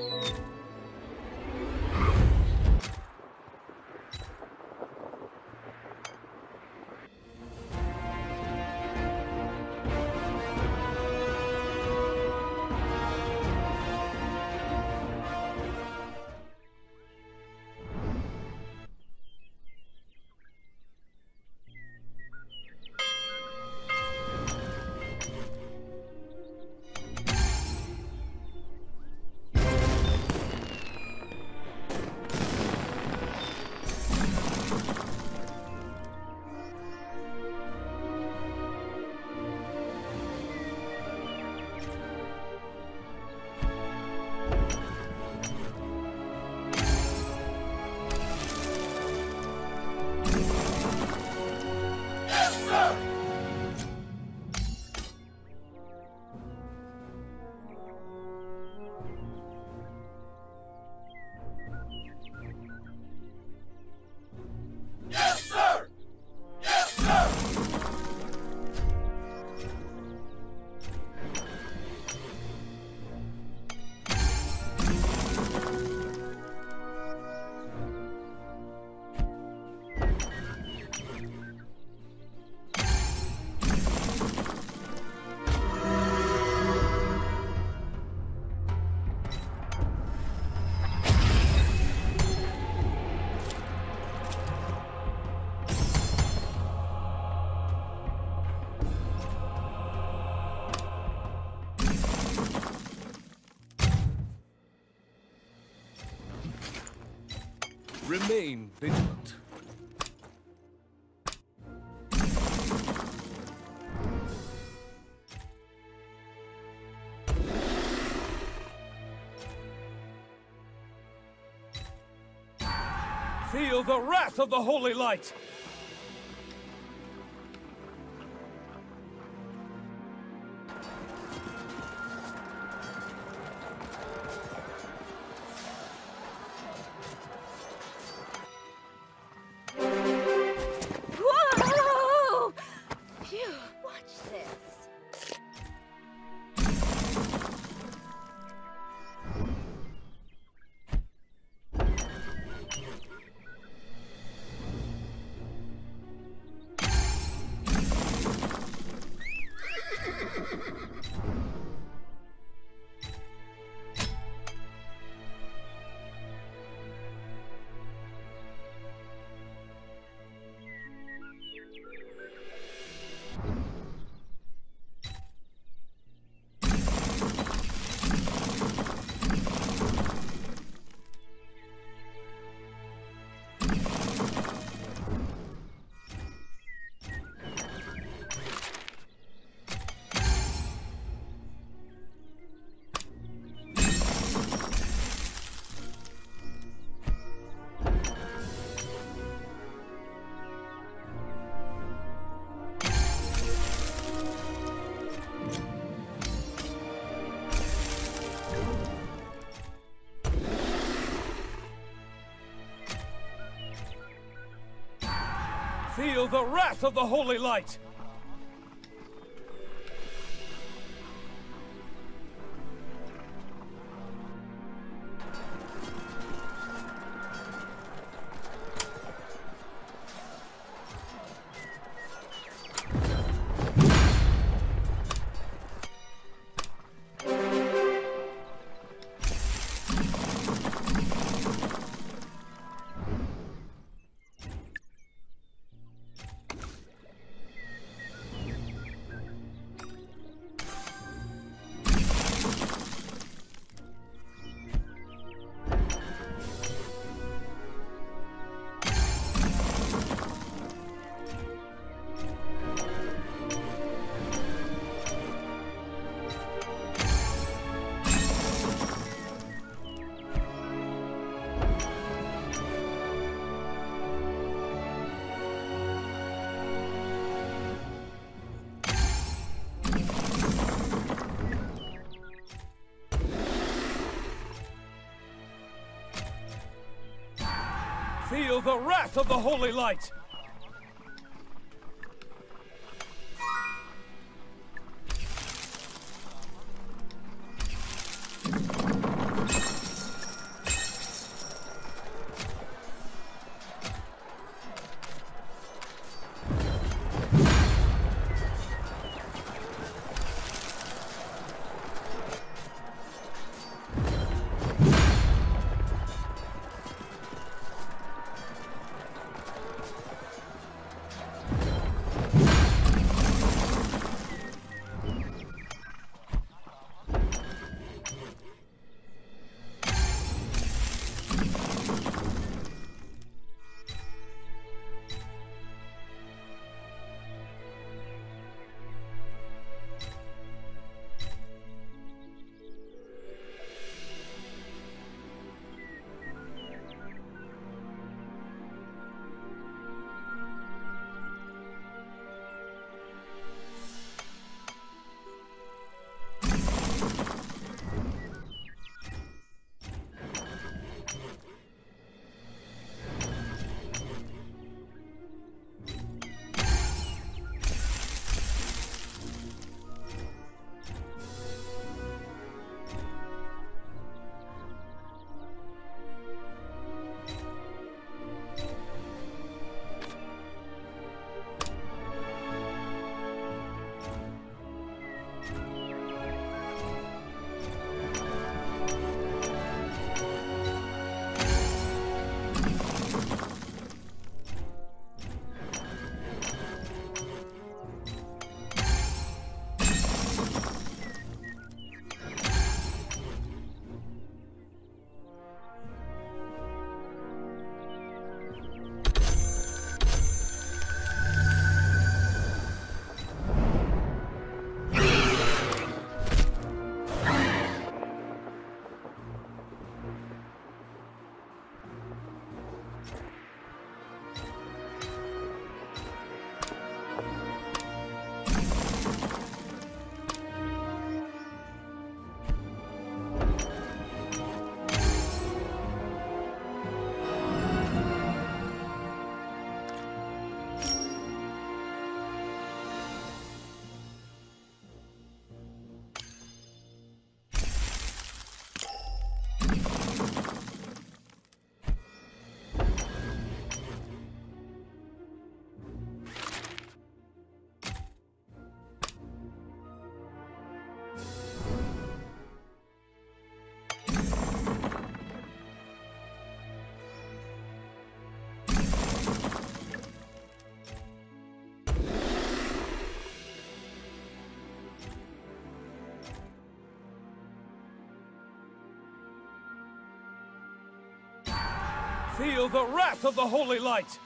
Remain vigilant. Feel the wrath of the Holy Light! Feel the wrath of the Holy Light! Feel the wrath of the Holy Light! Feel the wrath of the holy light!